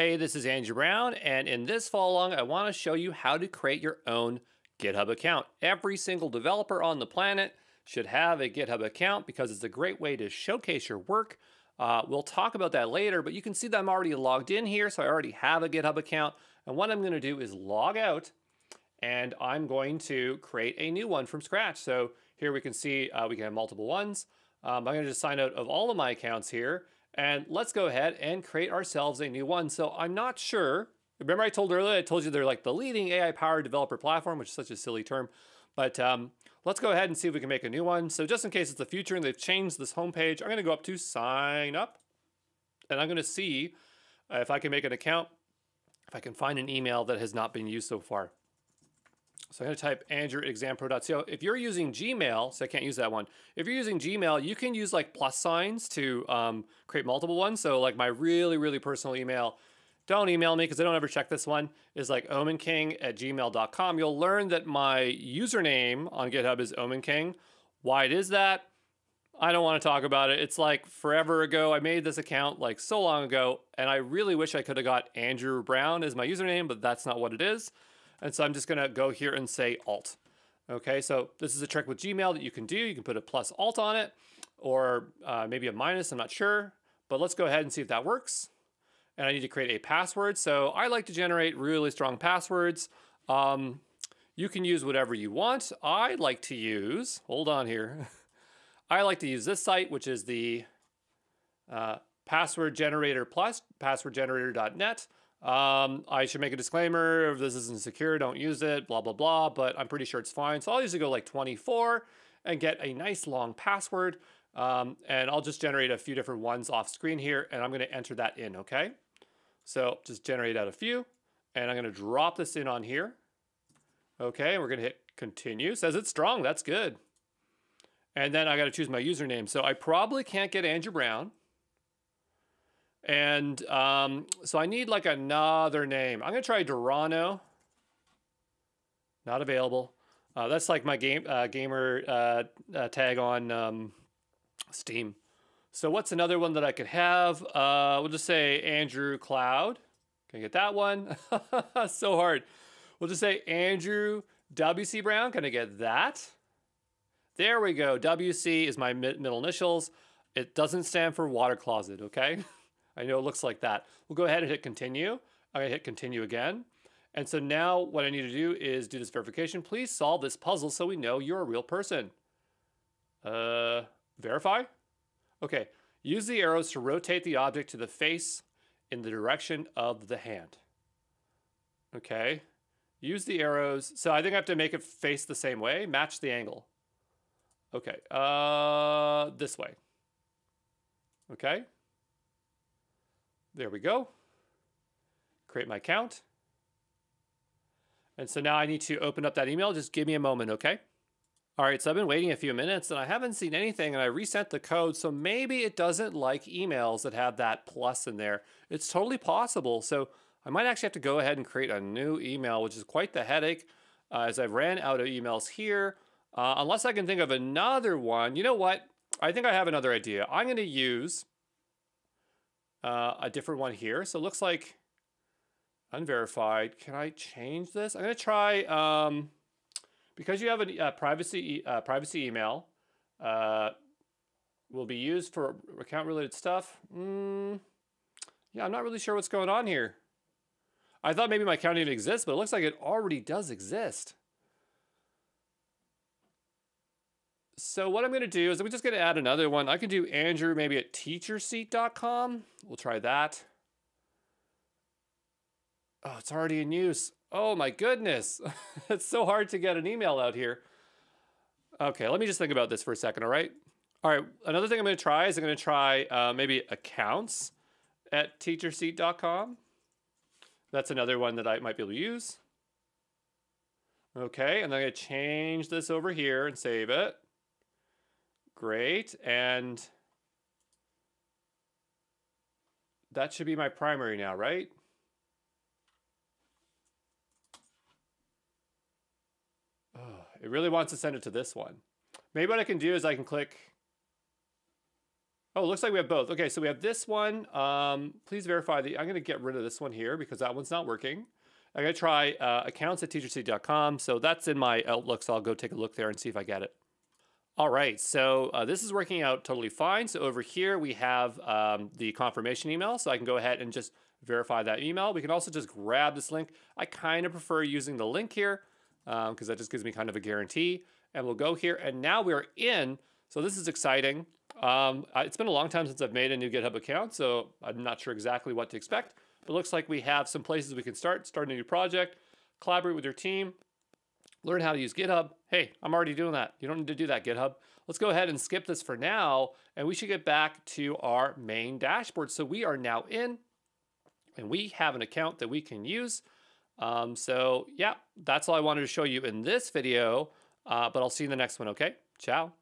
Hey, this is Andrew Brown, and in this follow along, I want to show you how to create your own GitHub account. Every single developer on the planet should have a GitHub account because it's a great way to showcase your work. Uh, we'll talk about that later, but you can see that I'm already logged in here, so I already have a GitHub account. And what I'm going to do is log out, and I'm going to create a new one from scratch. So here we can see uh, we can have multiple ones. Um, I'm going to just sign out of all of my accounts here. And let's go ahead and create ourselves a new one. So I'm not sure. Remember I told earlier, I told you they're like the leading AI-powered developer platform, which is such a silly term. But um, let's go ahead and see if we can make a new one. So just in case it's the future and they've changed this homepage, I'm going to go up to sign up. And I'm going to see if I can make an account, if I can find an email that has not been used so far. So I'm going to type andrewexampro.co. If you're using Gmail, so I can't use that one. If you're using Gmail, you can use like plus signs to um, create multiple ones. So like my really, really personal email, don't email me because I don't ever check this one, is like omenking at gmail.com. You'll learn that my username on GitHub is omenking. Why it is that? I don't want to talk about it. It's like forever ago. I made this account like so long ago, and I really wish I could have got Andrew Brown as my username, but that's not what it is. And so I'm just gonna go here and say alt. Okay, so this is a trick with Gmail that you can do. You can put a plus alt on it or uh, maybe a minus, I'm not sure. But let's go ahead and see if that works. And I need to create a password. So I like to generate really strong passwords. Um, you can use whatever you want. I like to use, hold on here. I like to use this site, which is the uh, password generator plus, passwordgenerator.net. Um, I should make a disclaimer if this isn't secure, don't use it, blah, blah, blah, but I'm pretty sure it's fine. So I'll usually go like 24 and get a nice long password. Um, and I'll just generate a few different ones off screen here and I'm going to enter that in, okay? So just generate out a few and I'm going to drop this in on here. Okay, we're going to hit continue. Says it's strong, that's good. And then I got to choose my username. So I probably can't get Andrew Brown. And um, so I need like another name. I'm gonna try Durano. Not available. Uh, that's like my game uh, gamer uh, uh, tag on um, Steam. So what's another one that I could have? Uh, we'll just say Andrew Cloud. Can I get that one? so hard. We'll just say Andrew WC Brown. Can I get that? There we go. WC is my middle initials. It doesn't stand for water closet, okay? I know it looks like that. We'll go ahead and hit continue. I'm gonna hit continue again. And so now what I need to do is do this verification. Please solve this puzzle so we know you're a real person. Uh, verify? Okay, use the arrows to rotate the object to the face in the direction of the hand. Okay, use the arrows. So I think I have to make it face the same way, match the angle. Okay, uh, this way. Okay. There we go. Create my account. And so now I need to open up that email. Just give me a moment, okay? All right, so I've been waiting a few minutes and I haven't seen anything and I resent the code. So maybe it doesn't like emails that have that plus in there. It's totally possible. So I might actually have to go ahead and create a new email, which is quite the headache uh, as I ran out of emails here. Uh, unless I can think of another one. You know what? I think I have another idea. I'm going to use uh, a different one here. So it looks like unverified. Can I change this? I'm to try, um, because you have a, a privacy, uh, privacy email, uh, will be used for account related stuff. Mm, yeah, I'm not really sure what's going on here. I thought maybe my account didn't exist, but it looks like it already does exist. So what I'm going to do is I'm just going to add another one. I can do Andrew maybe at teacherseat.com. We'll try that. Oh, it's already in use. Oh my goodness. it's so hard to get an email out here. Okay, let me just think about this for a second, all right? All right, another thing I'm going to try is I'm going to try uh, maybe accounts at teacherseat.com. That's another one that I might be able to use. Okay, and then I'm to change this over here and save it. Great. And that should be my primary now, right? Oh, it really wants to send it to this one. Maybe what I can do is I can click Oh, looks like we have both. Okay, so we have this one. Um, please verify the, I'm gonna get rid of this one here because that one's not working. I'm gonna try uh, accounts at teacherseat.com. So that's in my Outlook, so I'll go take a look there and see if I get it. All right, so uh, this is working out totally fine. So over here we have um, the confirmation email, so I can go ahead and just verify that email. We can also just grab this link. I kind of prefer using the link here because um, that just gives me kind of a guarantee. And we'll go here, and now we're in. So this is exciting. Um, it's been a long time since I've made a new GitHub account, so I'm not sure exactly what to expect. But looks like we have some places we can start, start a new project, collaborate with your team, learn how to use GitHub. Hey, I'm already doing that. You don't need to do that, GitHub. Let's go ahead and skip this for now, and we should get back to our main dashboard. So we are now in, and we have an account that we can use. Um, so yeah, that's all I wanted to show you in this video, uh, but I'll see you in the next one, okay? Ciao.